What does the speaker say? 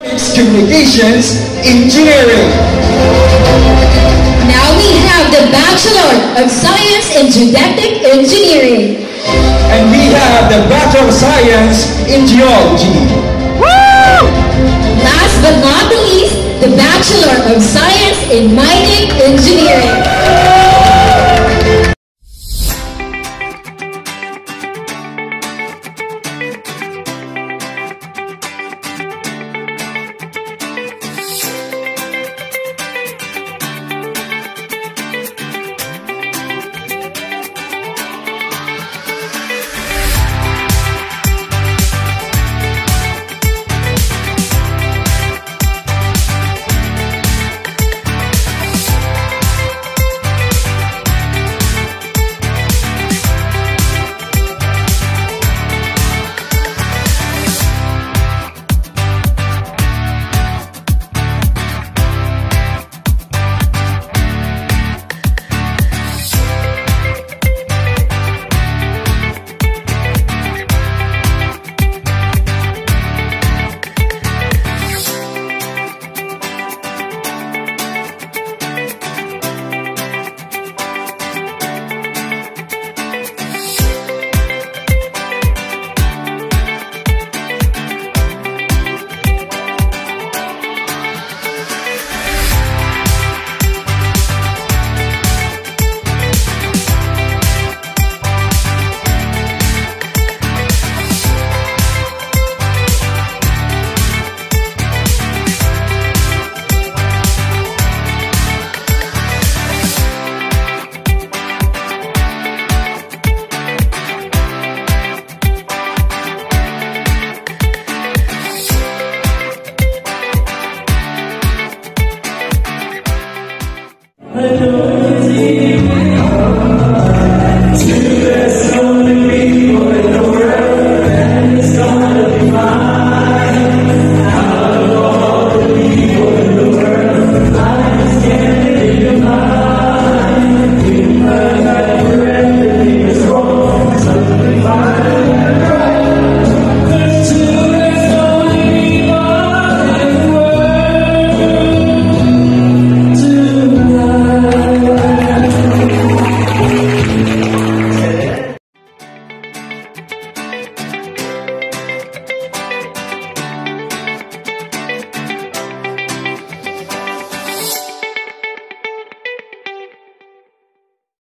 Communications Engineering. Now we have the Bachelor of Science in Geodetic Engineering. And we have the Bachelor of Science in Geology. Last but not the least, the Bachelor of Science in Mining Engineering. Adore thee, to the sun.